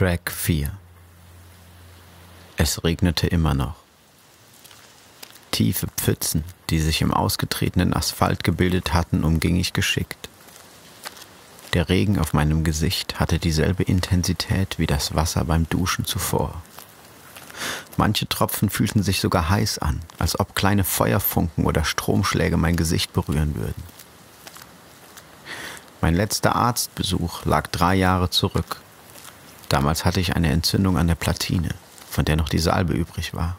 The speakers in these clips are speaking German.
Track 4 Es regnete immer noch. Tiefe Pfützen, die sich im ausgetretenen Asphalt gebildet hatten, umging ich geschickt. Der Regen auf meinem Gesicht hatte dieselbe Intensität wie das Wasser beim Duschen zuvor. Manche Tropfen fühlten sich sogar heiß an, als ob kleine Feuerfunken oder Stromschläge mein Gesicht berühren würden. Mein letzter Arztbesuch lag drei Jahre zurück. Damals hatte ich eine Entzündung an der Platine, von der noch die Salbe übrig war.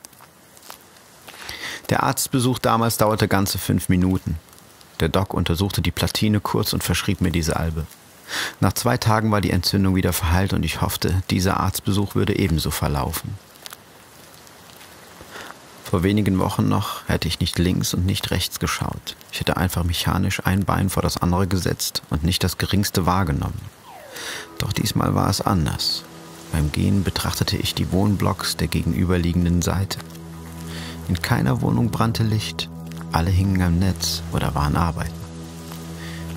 Der Arztbesuch damals dauerte ganze fünf Minuten. Der Doc untersuchte die Platine kurz und verschrieb mir die Salbe. Nach zwei Tagen war die Entzündung wieder verheilt und ich hoffte, dieser Arztbesuch würde ebenso verlaufen. Vor wenigen Wochen noch hätte ich nicht links und nicht rechts geschaut. Ich hätte einfach mechanisch ein Bein vor das andere gesetzt und nicht das geringste wahrgenommen. Doch diesmal war es anders. Beim Gehen betrachtete ich die Wohnblocks der gegenüberliegenden Seite. In keiner Wohnung brannte Licht, alle hingen am Netz oder waren arbeiten.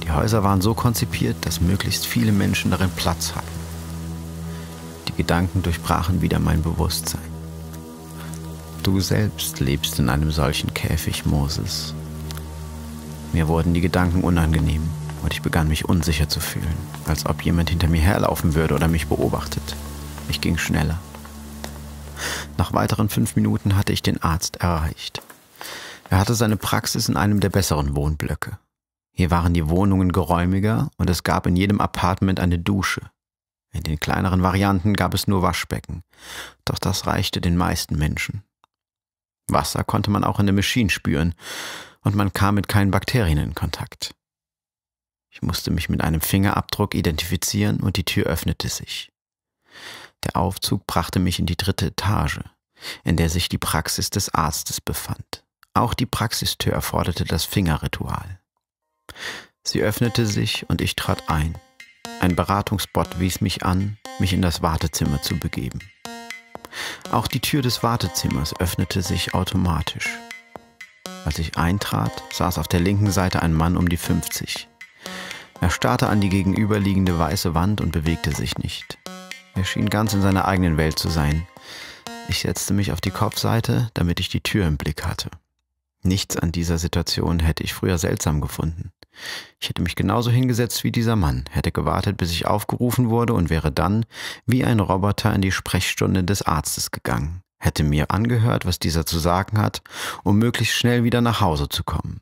Die Häuser waren so konzipiert, dass möglichst viele Menschen darin Platz hatten. Die Gedanken durchbrachen wieder mein Bewusstsein. Du selbst lebst in einem solchen Käfig, Moses. Mir wurden die Gedanken unangenehm und ich begann mich unsicher zu fühlen, als ob jemand hinter mir herlaufen würde oder mich beobachtet. Ich ging schneller. Nach weiteren fünf Minuten hatte ich den Arzt erreicht. Er hatte seine Praxis in einem der besseren Wohnblöcke. Hier waren die Wohnungen geräumiger und es gab in jedem Apartment eine Dusche. In den kleineren Varianten gab es nur Waschbecken, doch das reichte den meisten Menschen. Wasser konnte man auch in der Maschine spüren und man kam mit keinen Bakterien in Kontakt. Ich musste mich mit einem Fingerabdruck identifizieren und die Tür öffnete sich. Der Aufzug brachte mich in die dritte Etage, in der sich die Praxis des Arztes befand. Auch die Praxistür erforderte das Fingerritual. Sie öffnete sich und ich trat ein. Ein Beratungsbot wies mich an, mich in das Wartezimmer zu begeben. Auch die Tür des Wartezimmers öffnete sich automatisch. Als ich eintrat, saß auf der linken Seite ein Mann um die 50. Er starrte an die gegenüberliegende weiße Wand und bewegte sich nicht. Er schien ganz in seiner eigenen Welt zu sein. Ich setzte mich auf die Kopfseite, damit ich die Tür im Blick hatte. Nichts an dieser Situation hätte ich früher seltsam gefunden. Ich hätte mich genauso hingesetzt wie dieser Mann, hätte gewartet, bis ich aufgerufen wurde und wäre dann wie ein Roboter in die Sprechstunde des Arztes gegangen, hätte mir angehört, was dieser zu sagen hat, um möglichst schnell wieder nach Hause zu kommen.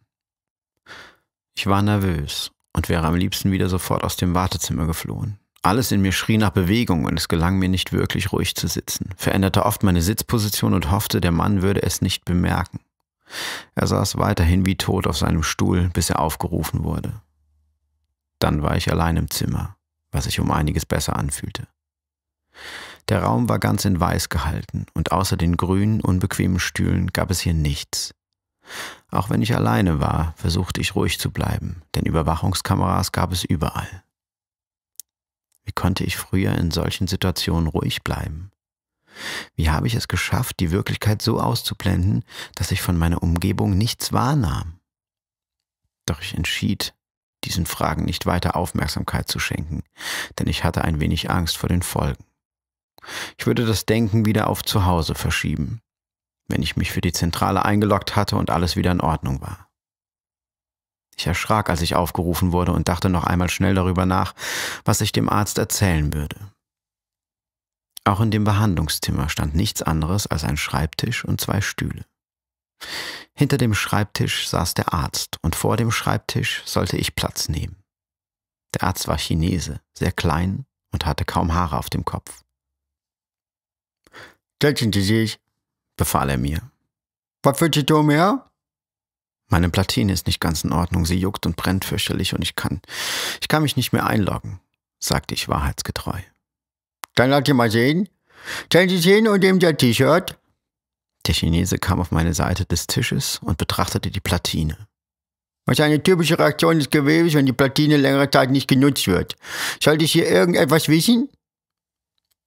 Ich war nervös und wäre am liebsten wieder sofort aus dem Wartezimmer geflohen. Alles in mir schrie nach Bewegung und es gelang mir nicht wirklich ruhig zu sitzen, veränderte oft meine Sitzposition und hoffte, der Mann würde es nicht bemerken. Er saß weiterhin wie tot auf seinem Stuhl, bis er aufgerufen wurde. Dann war ich allein im Zimmer, was sich um einiges besser anfühlte. Der Raum war ganz in Weiß gehalten und außer den grünen, unbequemen Stühlen gab es hier nichts. Auch wenn ich alleine war, versuchte ich ruhig zu bleiben, denn Überwachungskameras gab es überall. Wie konnte ich früher in solchen Situationen ruhig bleiben? Wie habe ich es geschafft, die Wirklichkeit so auszublenden, dass ich von meiner Umgebung nichts wahrnahm? Doch ich entschied, diesen Fragen nicht weiter Aufmerksamkeit zu schenken, denn ich hatte ein wenig Angst vor den Folgen. Ich würde das Denken wieder auf zu Hause verschieben, wenn ich mich für die Zentrale eingeloggt hatte und alles wieder in Ordnung war. Ich erschrak, als ich aufgerufen wurde und dachte noch einmal schnell darüber nach, was ich dem Arzt erzählen würde. Auch in dem Behandlungszimmer stand nichts anderes als ein Schreibtisch und zwei Stühle. Hinter dem Schreibtisch saß der Arzt und vor dem Schreibtisch sollte ich Platz nehmen. Der Arzt war Chinese, sehr klein und hatte kaum Haare auf dem Kopf. Setzen Sie sich, befahl er mir. Was für Sie tun, mehr? Meine Platine ist nicht ganz in Ordnung, sie juckt und brennt fürchterlich und ich kann, ich kann mich nicht mehr einloggen, sagte ich wahrheitsgetreu. Dann lass Sie mal sehen. Stellen Sie hin und nehmen Sie ein T-Shirt. Der Chinese kam auf meine Seite des Tisches und betrachtete die Platine. Was eine typische Reaktion des Gewebes, wenn die Platine längere Zeit nicht genutzt wird. Sollte ich hier irgendetwas wissen?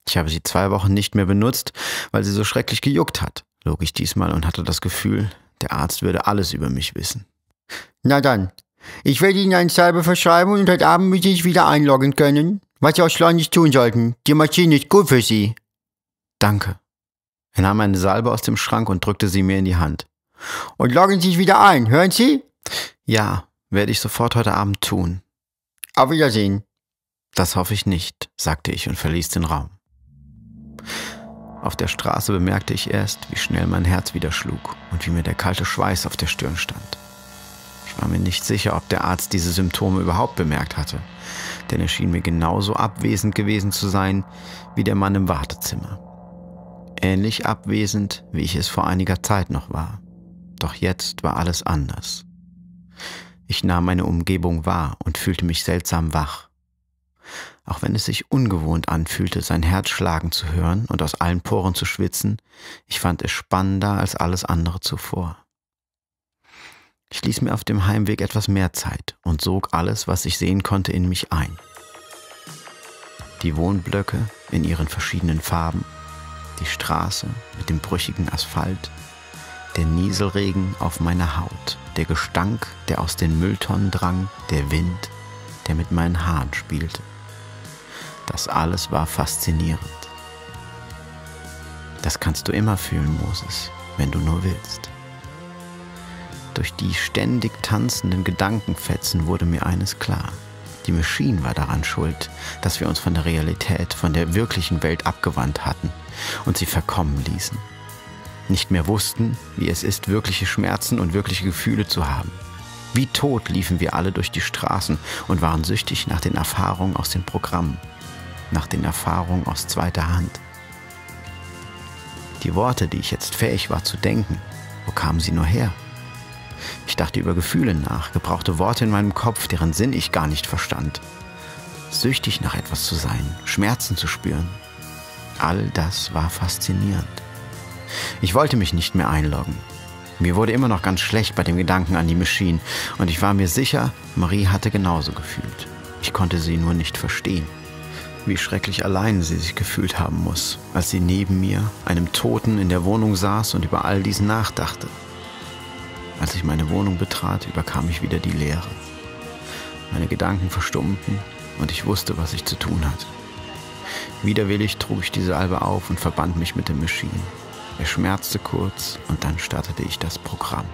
Ich habe sie zwei Wochen nicht mehr benutzt, weil sie so schrecklich gejuckt hat, log ich diesmal und hatte das Gefühl, der Arzt würde alles über mich wissen. Na dann, ich werde Ihnen ein Salbe verschreiben und heute Abend müssen Sie sich wieder einloggen können. Was Sie auch schleunigst tun sollten. Die Maschine ist gut für Sie. Danke. Er nahm eine Salbe aus dem Schrank und drückte sie mir in die Hand. Und loggen Sie sich wieder ein, hören Sie? Ja, werde ich sofort heute Abend tun. Auf Wiedersehen. Das hoffe ich nicht, sagte ich und verließ den Raum. Auf der Straße bemerkte ich erst, wie schnell mein Herz wieder schlug und wie mir der kalte Schweiß auf der Stirn stand. Ich war mir nicht sicher, ob der Arzt diese Symptome überhaupt bemerkt hatte, denn er schien mir genauso abwesend gewesen zu sein wie der Mann im Wartezimmer. Ähnlich abwesend, wie ich es vor einiger Zeit noch war. Doch jetzt war alles anders. Ich nahm meine Umgebung wahr und fühlte mich seltsam wach. Auch wenn es sich ungewohnt anfühlte, sein Herz schlagen zu hören und aus allen Poren zu schwitzen, ich fand es spannender als alles andere zuvor. Ich ließ mir auf dem Heimweg etwas mehr Zeit und sog alles, was ich sehen konnte, in mich ein. Die Wohnblöcke in ihren verschiedenen Farben, die Straße mit dem brüchigen Asphalt, der Nieselregen auf meiner Haut, der Gestank, der aus den Mülltonnen drang, der Wind, der mit meinen Haaren spielte. Das alles war faszinierend. Das kannst du immer fühlen, Moses, wenn du nur willst. Durch die ständig tanzenden Gedankenfetzen wurde mir eines klar. Die Maschine war daran schuld, dass wir uns von der Realität, von der wirklichen Welt abgewandt hatten und sie verkommen ließen. Nicht mehr wussten, wie es ist, wirkliche Schmerzen und wirkliche Gefühle zu haben. Wie tot liefen wir alle durch die Straßen und waren süchtig nach den Erfahrungen aus den Programmen nach den Erfahrungen aus zweiter Hand. Die Worte, die ich jetzt fähig war zu denken, wo kamen sie nur her? Ich dachte über Gefühle nach, gebrauchte Worte in meinem Kopf, deren Sinn ich gar nicht verstand. Süchtig nach etwas zu sein, Schmerzen zu spüren. All das war faszinierend. Ich wollte mich nicht mehr einloggen. Mir wurde immer noch ganz schlecht bei dem Gedanken an die Maschine und ich war mir sicher, Marie hatte genauso gefühlt. Ich konnte sie nur nicht verstehen wie schrecklich allein sie sich gefühlt haben muss, als sie neben mir, einem Toten, in der Wohnung saß und über all dies nachdachte. Als ich meine Wohnung betrat, überkam ich wieder die Leere. Meine Gedanken verstummten und ich wusste, was ich zu tun hatte. Widerwillig trug ich die Salbe auf und verband mich mit der Maschine. Er schmerzte kurz und dann startete ich das Programm.